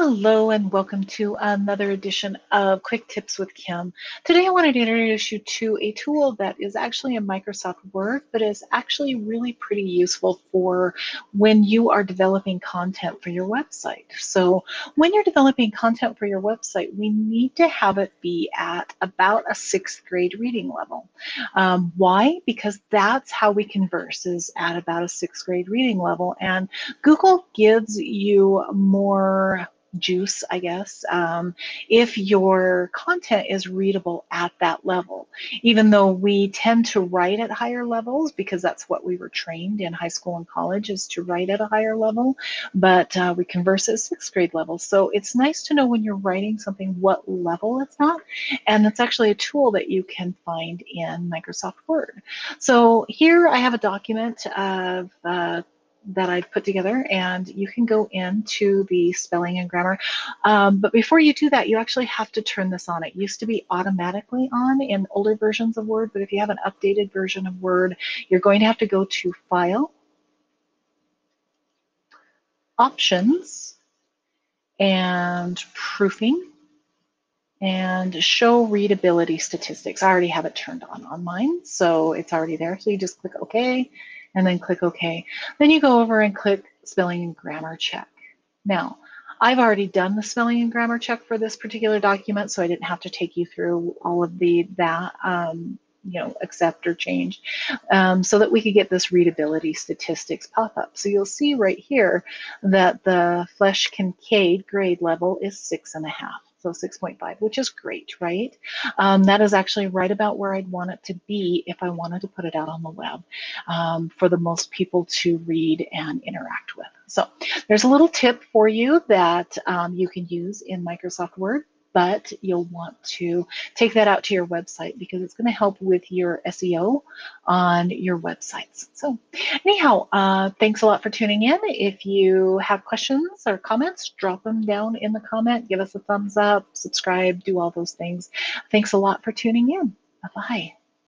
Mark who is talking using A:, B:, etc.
A: Hello and welcome to another edition of Quick Tips with Kim. Today I wanted to introduce you to a tool that is actually in Microsoft Word, but is actually really pretty useful for when you are developing content for your website. So when you're developing content for your website, we need to have it be at about a sixth grade reading level. Um, why? Because that's how we converse is at about a sixth grade reading level. And Google gives you more juice, I guess, um, if your content is readable at that level. Even though we tend to write at higher levels because that's what we were trained in high school and college is to write at a higher level, but uh, we converse at sixth grade level. So it's nice to know when you're writing something what level it's at, and it's actually a tool that you can find in Microsoft Word. So here I have a document of uh, that I've put together and you can go into the spelling and grammar. Um, but before you do that, you actually have to turn this on. It used to be automatically on in older versions of Word, but if you have an updated version of Word, you're going to have to go to File, Options, and Proofing, and show readability statistics. I already have it turned on on mine, so it's already there. So you just click OK and then click OK. Then you go over and click spelling and grammar check. Now, I've already done the spelling and grammar check for this particular document, so I didn't have to take you through all of the that um, you know accept or change, um, so that we could get this readability statistics pop up. So you'll see right here that the Flesch Kincaid grade level is six and a half so 6.5, which is great, right? Um, that is actually right about where I'd want it to be if I wanted to put it out on the web um, for the most people to read and interact with. So there's a little tip for you that um, you can use in Microsoft Word but you'll want to take that out to your website because it's going to help with your SEO on your websites. So anyhow, uh, thanks a lot for tuning in. If you have questions or comments, drop them down in the comment, give us a thumbs up, subscribe, do all those things. Thanks a lot for tuning in. Bye-bye.